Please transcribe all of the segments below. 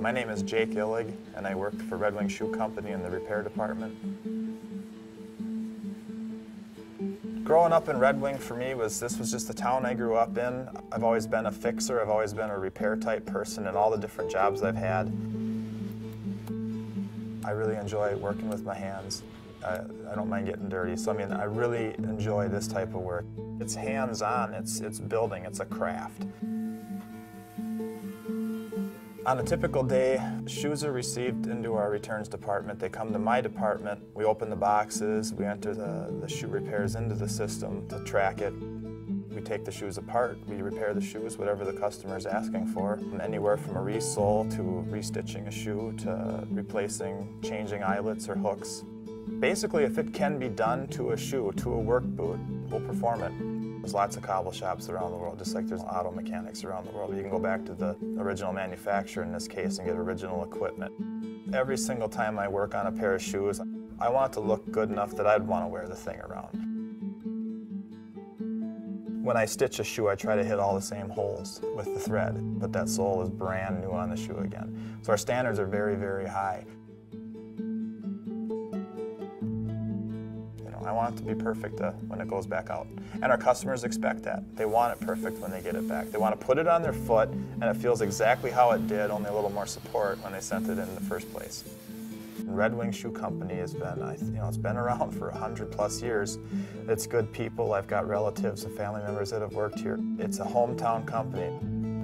My name is Jake Illig, and I work for Red Wing Shoe Company in the repair department. Growing up in Red Wing for me was this was just the town I grew up in. I've always been a fixer, I've always been a repair type person in all the different jobs I've had. I really enjoy working with my hands. I, I don't mind getting dirty, so I mean, I really enjoy this type of work. It's hands-on, it's, it's building, it's a craft. On a typical day, shoes are received into our returns department. They come to my department. We open the boxes, we enter the, the shoe repairs into the system to track it. We take the shoes apart, we repair the shoes, whatever the customer is asking for. Anywhere from a resole to restitching a shoe to replacing, changing eyelets or hooks. Basically, if it can be done to a shoe, to a work boot, we'll perform it. There's lots of cobble shops around the world, just like there's auto mechanics around the world. You can go back to the original manufacturer in this case and get original equipment. Every single time I work on a pair of shoes, I want it to look good enough that I'd want to wear the thing around. When I stitch a shoe, I try to hit all the same holes with the thread, but that sole is brand new on the shoe again. So our standards are very, very high. I want it to be perfect uh, when it goes back out. And our customers expect that. They want it perfect when they get it back. They want to put it on their foot and it feels exactly how it did, only a little more support when they sent it in the first place. Red Wing Shoe Company has been, you know, it's been around for 100 plus years. It's good people. I've got relatives and family members that have worked here. It's a hometown company.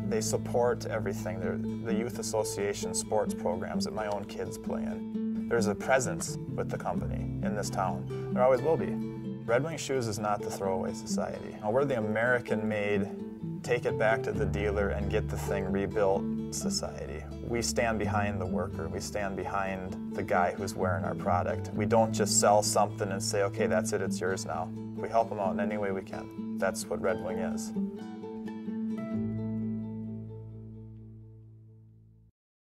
They support everything. They're the youth association sports programs that my own kids play in. There's a presence with the company in this town. There always will be. Red Wing Shoes is not the throwaway society. We're the American-made, take it back to the dealer and get the thing rebuilt society. We stand behind the worker. We stand behind the guy who's wearing our product. We don't just sell something and say, okay, that's it, it's yours now. We help them out in any way we can. That's what Red Wing is.